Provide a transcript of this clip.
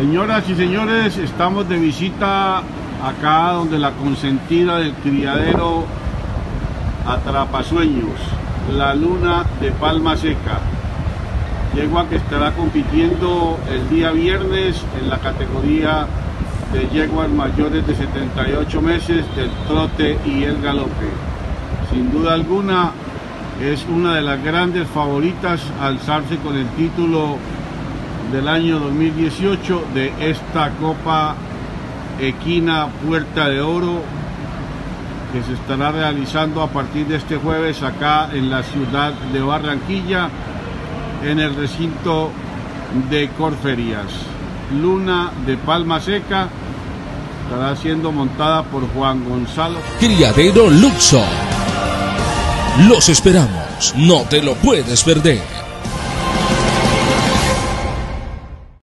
Señoras y señores, estamos de visita acá donde la consentida del criadero Atrapasueños, la luna de Palma Seca. Yegua que estará compitiendo el día viernes en la categoría de yeguas mayores de 78 meses del trote y el galope. Sin duda alguna es una de las grandes favoritas alzarse con el título del año 2018 de esta Copa Equina Puerta de Oro que se estará realizando a partir de este jueves acá en la ciudad de Barranquilla en el recinto de Corferías. Luna de Palma Seca estará siendo montada por Juan Gonzalo. Criadero Luxor. Los esperamos, no te lo puedes perder.